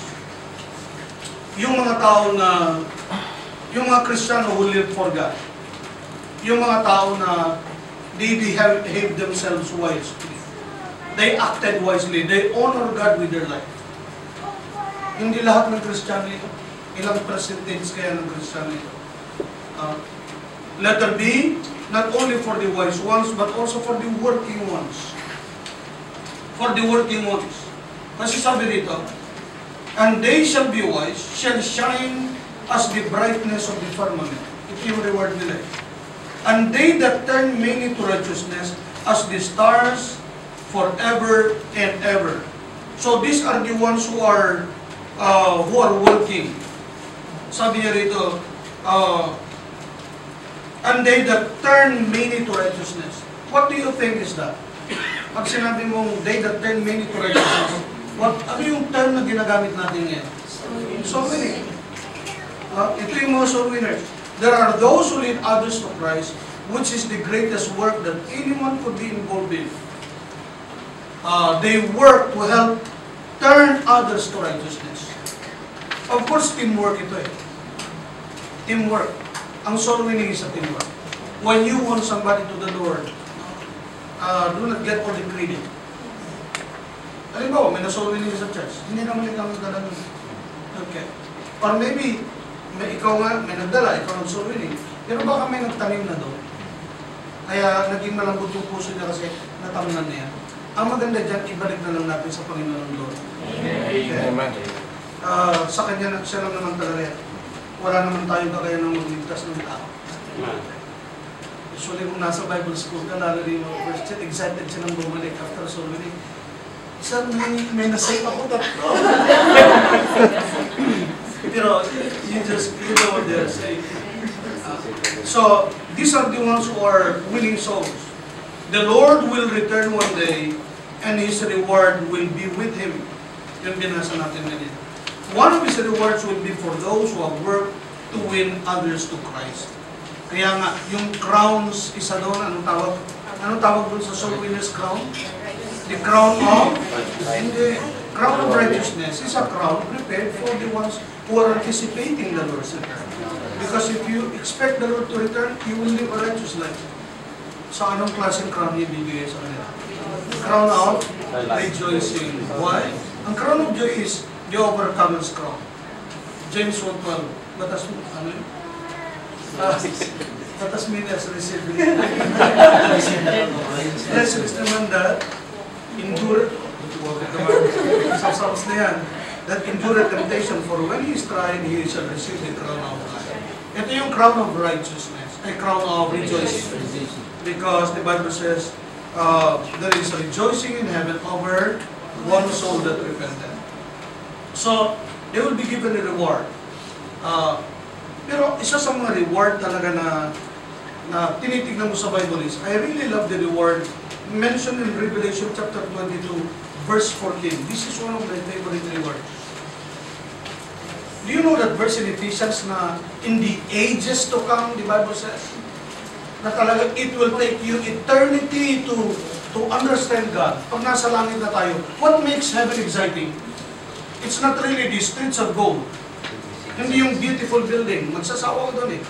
yung mga tao na, yung mga Kristiyano who live for God, yung mga tao na they behave, themselves wisely. They acted wisely. They honor God with their life. Hindi lahat ng Kristiyano ito. Ilang percentage kaya ng Kristiyano ito? Uh, letter B, not only for the wise ones, but also for the working ones. For the working ones. Kasi sabi dito, And they shall be wise, shall shine as the brightness of the firmament. Ito yung reward nila. And they that turn many to righteousness as the stars forever and ever. So these are the ones who are uh, who are working. Sabi niya rito, uh, and they that turn many to righteousness. What do you think is that? Pag sinabi mong they that turn many to righteousness, what, ano yung term na ginagamit natin ngayon? Soul winning. Ito yung mga soul winners. There are those who lead others to Christ, which is the greatest work that anyone could be involved in. Uh, they work to help turn others to righteousness. Of course, teamwork ito eh. Teamwork. Ang soul winning is a teamwork. When you want somebody to the Lord, uh, do not get all the credit. Halimbawa, may na-soul winning sa church. Hindi naman ikaw nagdala nun. Okay. Or maybe, may ikaw nga, may nagdala, ikaw ang soul winning. Pero baka may nagtanim na doon. Kaya naging malambot yung puso niya kasi natamnan niya. Ang maganda dyan, ibalik na lang natin sa Panginoon ng Lord. Amen. Ah, sa kanya, na- siya lang naman talaga yan. Wala naman tayong kakayanan ng magligtas ng tao. Usually kung nasa Bible school ka, lalo rin mga first year, excited siya nang bumalik after soul winning. Sir, may, may nasave ako tatlo. Pero, you just, you know what they're saying. Ah, so, these are the ones who are winning souls. The Lord will return one day, and His reward will be with Him. Yung binasa natin kanina. One of His rewards will be for those who have worked to win others to Christ. Kaya nga, yung crowns, isa doon, anong tawag? Anong tawag doon sa soul winner's crown? The crown of? Hindi. Crown of righteousness is a crown prepared for the ones who are anticipating the Lord's return. Because if you expect the Lord to return, you will live a righteous life. So anong klaseng crown ibibigay sa kanila? Crown of rejoicing. Why? Ang crown of joy is the overcomer's crown. James 1.12. Batas mo, ano yun? Ah, Batas minas received. Blessed is the man that endure, sasabas na yan, that endure temptation, for when he is tried, he shall receive the crown of life. Ito yung crown of righteousness, a crown of rejoicing. Because the Bible says, uh, there is rejoicing in heaven over one soul that repented. So, they will be given a reward. Uh, pero isa sa mga reward talaga na na tinitignan mo sa Bible is, I really love the reward mentioned in Revelation chapter 22, verse 14. This is one of my favorite rewards. Do you know that verse in Ephesians na in the ages to come, the Bible says, na talaga it will take you eternity to to understand God. Pag nasa langit na tayo, what makes heaven exciting? It's not really the streets of gold. Hindi yung beautiful building. Magsasawa ko doon eh.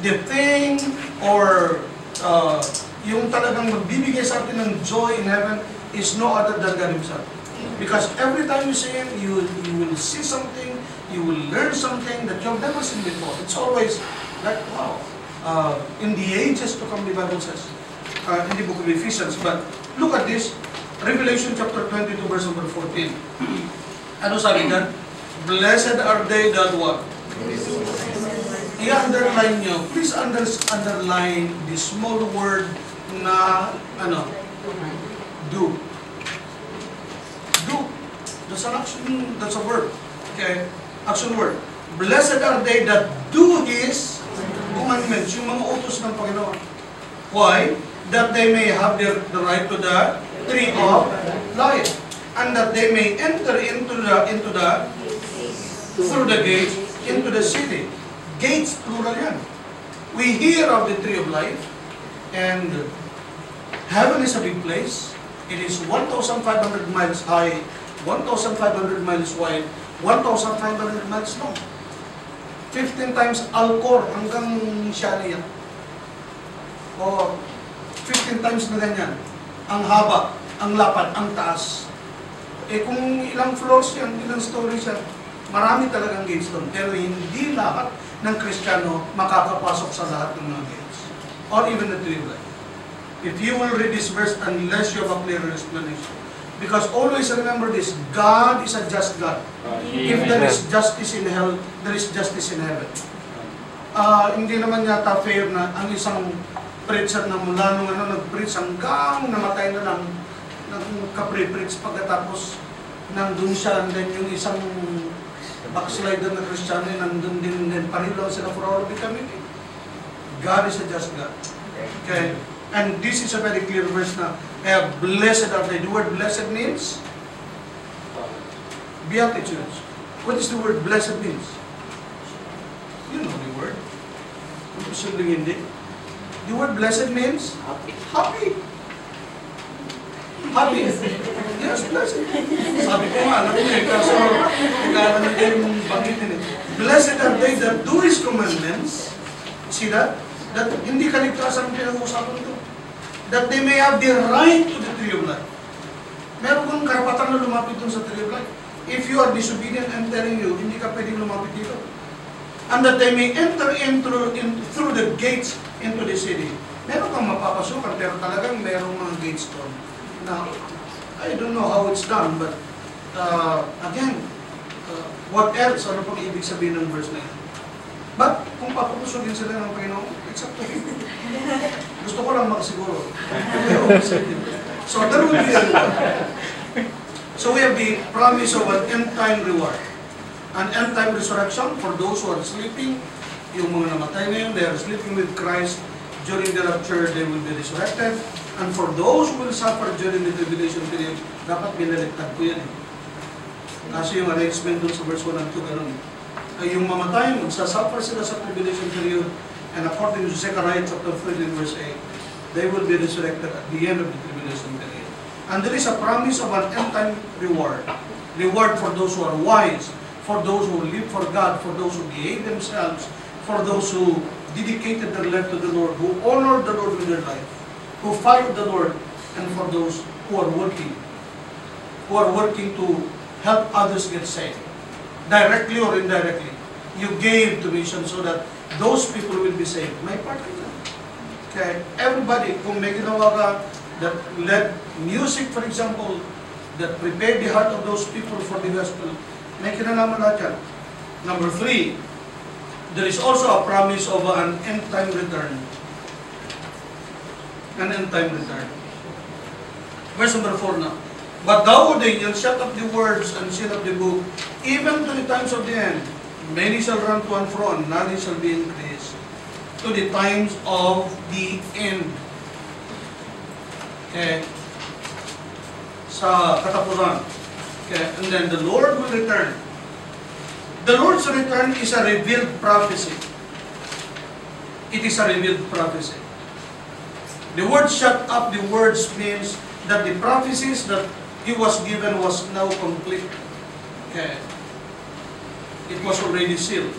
The thing or uh, yung talagang magbibigay sa atin ng joy in heaven is no other than God Himself. Because every time you see Him, you, you will see something, you will learn something that you've never seen before. It's always like, wow. Uh, in the ages to come, the Bible says, uh, in the book of Ephesians. But look at this, Revelation chapter 22, verse number 14. Ano sabi dyan? Blessed are they that what? I-underline nyo. Please under, underline the small word na, ano. Do. That's an action, that's a verb. Okay? Action word. Blessed are they that do His commandments, yung mga utos ng Panginoon. Why? That they may have their, the right to the tree of life. And that they may enter into the, into the, through the gate, into the city. Gates, plural yan. We hear of the tree of life, and heaven is a big place. It is 1,500 miles high, 1,500 miles wide, 1,500 miles long. 15 times Alcor hanggang Shania. O 15 times na ganyan. Ang haba, ang lapad, ang taas. Eh kung ilang floors yan, ilang stories yan, marami talagang gates doon. Pero hindi lahat ng Kristiyano makakapasok sa lahat ng mga gates. Or even the tree. If you will read this verse unless you have a clearer explanation. Because always remember this, God is a just God. If there is justice in hell, there is justice in heaven. Ah, hindi naman yata fair na ang isang preacher na mula nung ano, nag-preach hanggang namatay na lang, nagka-pre-preach pagkatapos nandun siya, and then yung isang backslider na Kristiyano, eh, nandun din, din pareho lang sila for all of eternity. God is a just God. Okay? And this is a very clear verse na, kaya blessed are they. The word blessed means Beatitudes. What is the word blessed means? You know the word. Kung posibleng hindi. The word blessed means happy. Happy. Yes, blessed. Sabi ko nga, alam mo eh, kaso nagkala na din yung banggitin eh. Blessed are they that do His commandments. See that? That hindi kaligtasan pinag-uusapan ito. That they may have the right to the tree of life. Meron kang karapatan na lumapit dun sa tree of life. If you are disobedient, I'm telling you, hindi ka pwedeng lumapit dito. And that they may enter into, in, through the gates into the city. Meron kang mapapasukan, pero talagang merong mga gates doon. Now, I don't know how it's done, but uh, again, uh, what else? Ano pang ibig sabihin ng verse na yun? But kung papapusugin sila ng Panginoon, it's up to Him. Gusto ko lang makasiguro. so there will be a reward. So we have the promise of an end-time reward. An end-time resurrection for those who are sleeping. Yung mga namatay ngayon, they are sleeping with Christ. During the rapture, they will be resurrected. And for those who will suffer during the tribulation period, dapat binaliktad ko yan. Kasi yung arrangement dun sa verse 1 and 2, ganun. Ay yung mamatay, magsasuffer sila sa tribulation period. And according to Zechariah chapter 3 verse 8, they will be resurrected at the end of the tribulation period. And there is a promise of an end-time reward. Reward for those who are wise, for those who live for God, for those who behave themselves, for those who dedicated their life to the Lord, who honored the Lord with their life, who followed the Lord, and for those who are working, who are working to help others get saved, directly or indirectly. You gave to mission so that those people will be saved. May part ka dyan. Okay? Everybody, kung may ginawa that led music, for example, that prepared the heart of those people for the gospel, may kinalaman. Number three, there is also a promise of an end-time return. An end-time return. Verse number four now. But thou, O Daniel, shut up the words and seal up the book, even to the times of the end. Many shall run to and fro, and knowledge shall be increased. To the times of the end. Okay. Sa katapusan. Okay. And then the Lord will return. The Lord's return is a revealed prophecy. It is a revealed prophecy. The word shut up the words means that the prophecies that he was given was now complete. Okay. It was already sealed.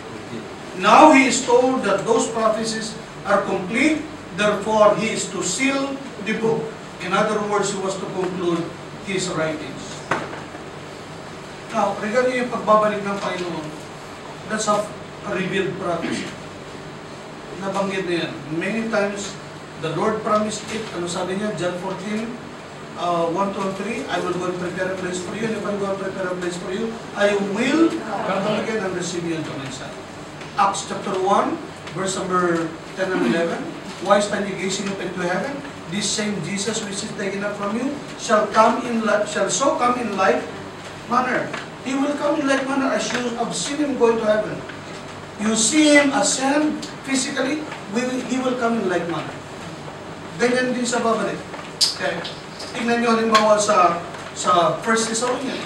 Now he is told that those prophecies are complete, therefore he is to seal the book. In other words, he was to conclude his writings. Now, regarding yung pagbabalik ng Panginoon, That's a revealed prophecy. Nabanggit na yan. Many times, the Lord promised it. Ano sabi niya? John 14, uh, 1 to 3, I will go and prepare a place for you. And if I go and prepare a place for you, I will come again and receive you into myself. Acts chapter 1, verse number 10 and 11. Why stand ye gazing up into heaven? This same Jesus which is taken up from you shall come in shall so come in like manner. He will come in like manner as you have seen him going to heaven. You see him ascend physically, will- he will come in like manner. Ganyan din sa babalik. Okay? Tingnan nyo halimbawa sa sa 1 Thessalonians.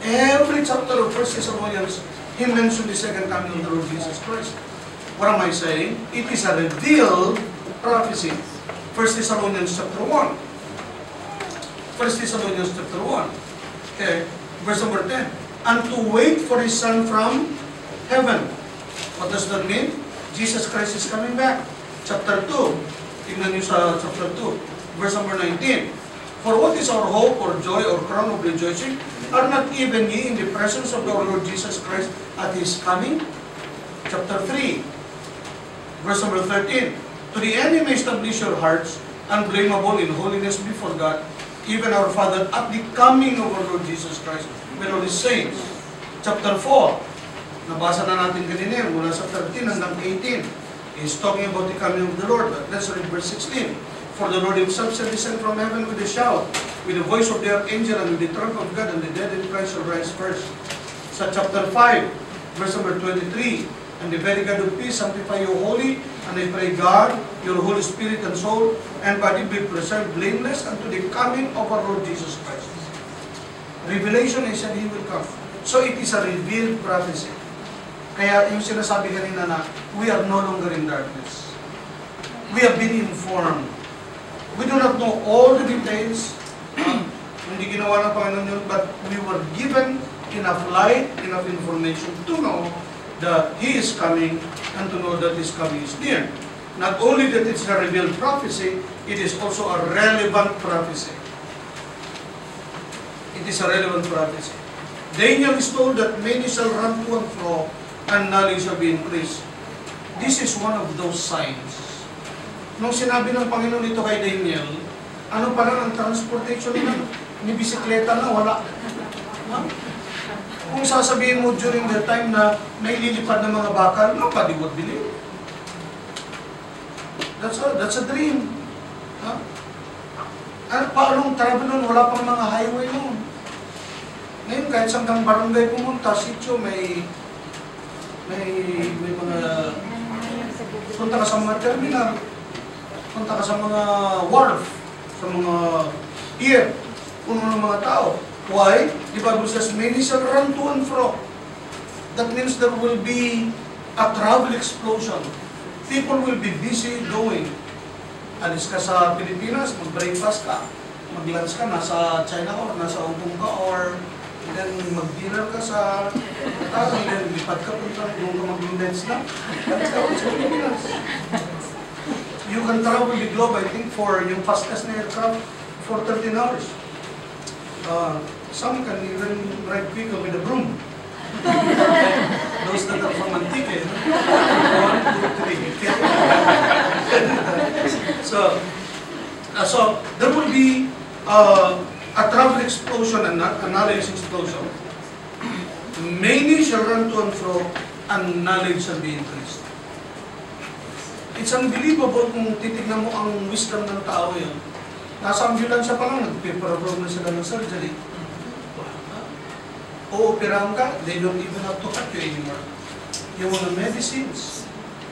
Every chapter of 1 Thessalonians, he mentioned the second coming of the Lord Jesus Christ. What am I saying? It is a revealed prophecy. 1 Thessalonians chapter 1. 1 Thessalonians chapter 1. Okay, verse number 10. And to wait for His Son from heaven. What does that mean? Jesus Christ is coming back. Chapter 2. Tingnan niyo sa chapter 2. Verse number 19. For what is our hope or joy or crown of rejoicing? Are not even ye in the presence of our Lord Jesus Christ at His coming? Chapter 3. Verse number 13. To the may establish your hearts unblameable in holiness before God, even our Father, at the coming of our Lord Jesus Christ with all His saints. Chapter 4. Nabasa na natin kanina mula sa 13 hanggang 18. He's talking about the coming of the Lord. Let's read verse 16. For the Lord himself shall descend from heaven with a shout, with the voice of the angel, and with the trump of God, and the dead in Christ shall rise first. Sa chapter 5, verse number 23, And the very God of peace sanctify you wholly, and I pray God, your Holy Spirit and soul, and body be preserved blameless unto the coming of our Lord Jesus Christ. Revelation is that He will come. So it is a revealed prophecy. Kaya yung sinasabi kanina na, we are no longer in darkness. We have been informed. We do not know all the details. Um, hindi ginawa ng Panginoon but we were given enough light, enough information to know that He is coming and to know that His coming is near. Not only that it's a revealed prophecy, it is also a relevant prophecy. It is a relevant prophecy. Daniel is told that many shall run to and fro, and knowledge shall be increased. This is one of those signs. Nung sinabi ng Panginoon ito kay Daniel, ano pa lang ang transportation nila? Ni bisikleta na, wala. Ha? Kung sasabihin mo during the time na naililipad ng mga bakal, nobody would believe. That's a, that's a dream. Ha? Ano, paanong travel nun? Wala pang mga highway nun. Ngayon, kahit saan kang barangay pumunta, sityo, may may may mga punta ka sa mga terminal, punta ka sa mga wharf, sa mga pier, puno ng mga tao. Why? The Bible says, many shall run to and fro. That means there will be a travel explosion. People will be busy going. Alis ka sa Pilipinas, mag-breakfast ka, mag-lunch ka, nasa China ka, or nasa Hong Kong ka, or then mag-dinner ka sa and then lipat ka punta, doon ka mag-lunch na. Balik ka sa Pilipinas. You can travel the globe, I think, for yung fastest na aircraft for 13 hours. Uh, some can even ride quicker with a broom. Those that are from Antique, no? one, two, three. so, uh, so there will be uh, a travel explosion and a knowledge explosion. Many shall run to and fro, and knowledge shall be increased. It's unbelievable kung titignan mo ang wisdom ng tao yun. Nasa ambulansya pa lang, nagpiparabrow na sila ng surgery. Ooperahan ka, they don't even have to cut you anymore. Yung mga medicines,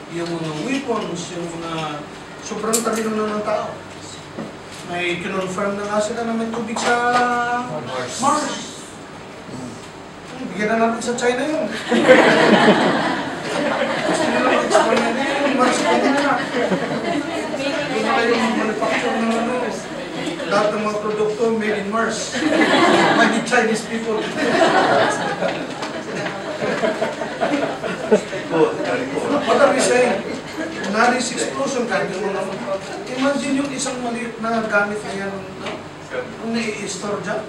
yung mga weapons, yung mga sobrang talino na ng tao. May kinonfirm na nga sila na may tubig sa Mars. Hmm, Bigyan na natin sa China yun. Gusto nila mag-explain na yun, Na kayo manufacture ng ano. Lahat ng mga produkto made in Mars. By the Chinese people. What are we saying? Knowledge explosion kahit yung mga... Imagine yung isang maliit na gamit na yan? Kung nai-store dyan,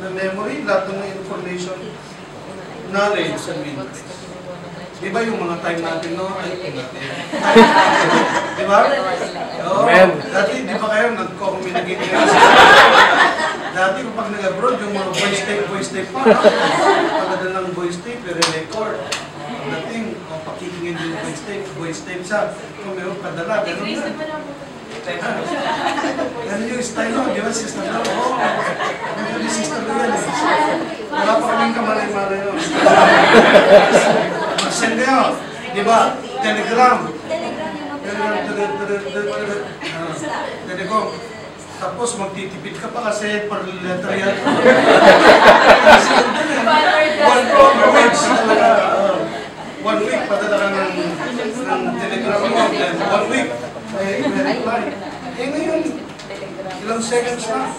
na memory, lahat ng information, knowledge and increase. Di ba yung mga time natin, no? Ay. Di ba? Oo. Amen. Dati, di ba kayo nag-communicate kayo? Dati kung pag nag-abroad, yung mga voice tape, voice tape pa. Pagdala ng voice tape, re-record. Pagdating, o pakikingin din yung voice tape, voice tape siya. Kung meron padala, ganun na. Ganun yung style mo, di ba, sister Lo? Oo. Ganun yung sister Lo yan eh. Wala pa kaming kamalay-malay nun. Kayo. Di ba? Telegram. Telegram Telegram, telegram, telegram. Tapos magtitipid ka pa kasi per letter yan. One one week talaga. ah, one week padala ka ng, ng telegram mo. One week may reply. Eh ngayon, ilang seconds na.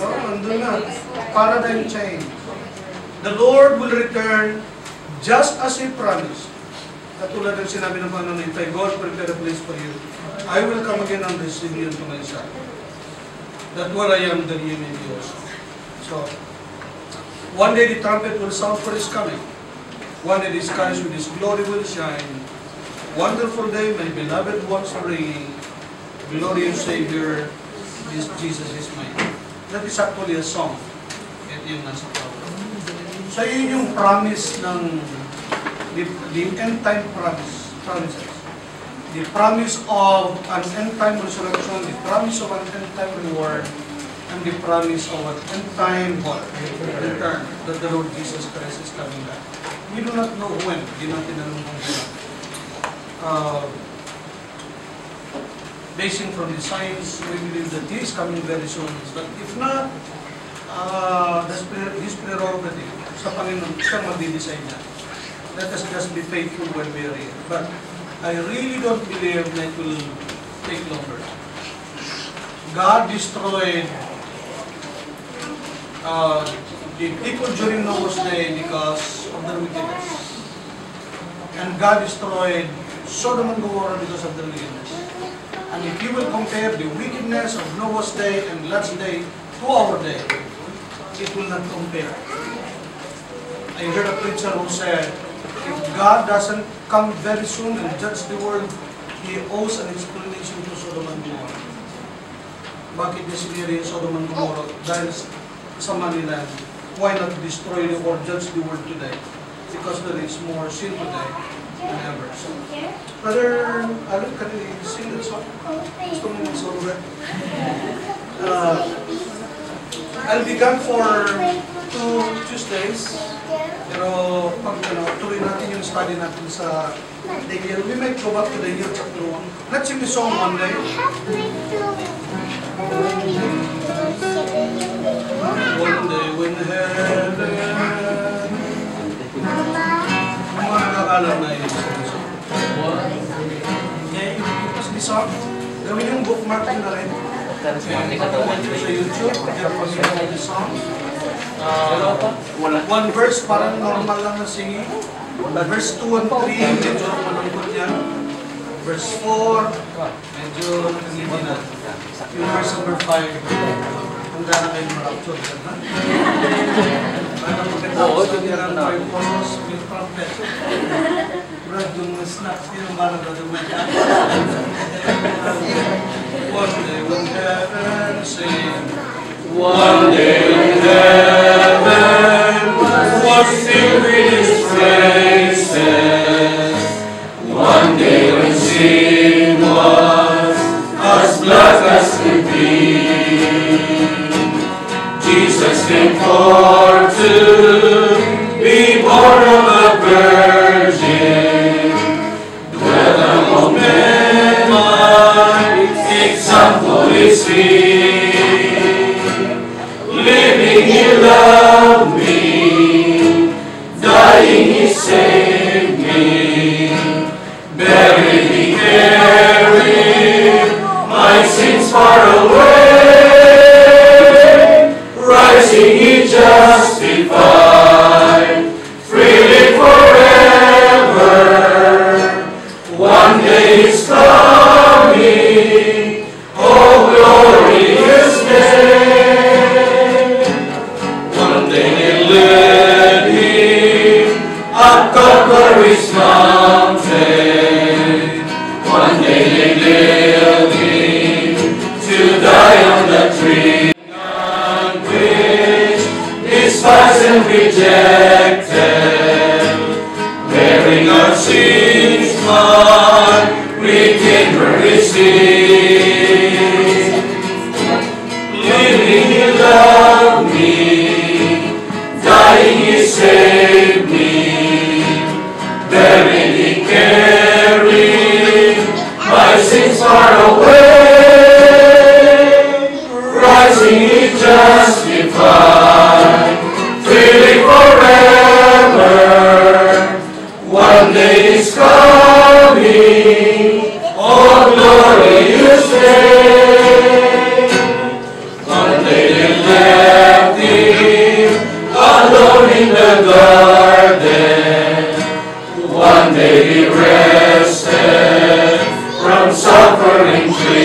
Oo, nandun na. Paradigm change. The Lord will return just as He promised. Katulad ng sinabi ng Panginoon, if I go prepare a place for you, I will come again and receive you to myself. That where I am, there you may be also. So, one day the trumpet will sound for His coming. One day the skies with His glory will shine. Wonderful day, my beloved ones are ringing. Glorious Savior, this Jesus is mine. That is actually a song. Ito yung nasa. So yun yung promise ng the, the end time promise, promises. The promise of an end time resurrection, the promise of an end time reward, and the promise of an end time what? return that the Lord Jesus Christ is coming back. We do not know when. Di natin alam kung. Uh, basing from the signs, we believe that He is coming very soon. But if not, uh, that's His prerogative sa Panginoon, siyang mag-decide niya. Let us just be faithful when we are here. But I really don't believe that it will take longer. God destroyed uh, the people during Noah's day because of their wickedness. And God destroyed Sodom and Gomorrah because of their wickedness. And if you will compare the wickedness of Noah's day and Lot's day to our day, it will not compare. I heard a preacher who said, if God doesn't come very soon and judge the world, He owes an explanation to Sodom and Gomorrah. Bakit niya siniri yung Sodom and Gomorrah? Dahil sa Manila, why not destroy the or judge the world today? Because there is more sin today than ever. So, Brother Alan, can you sing that song? Gusto mo mag-solo ba? Uh, I'll be gone for two Tuesdays. Pero pag ano, tuloy natin yung study natin sa day year, we might go back to the year chapter 1. Let's sing the song one day. One day when heaven mga nakakalam na yun sa song. Okay, tapos the song, gawin yung bookmark nyo na rin. Okay, patawan nyo sa YouTube, kaya pag yung the song. Uh, one verse, parang normal lang na singing. Verse 2 and 3, medyo malungkot yan. Verse 4, medyo na. Yung verse number 5, handa na kayo may trumpet. Brad, yung snacks, ang parang gagawin. One day when heaven sing, One day alone in the garden, one day he rested from suffering.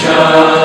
shine.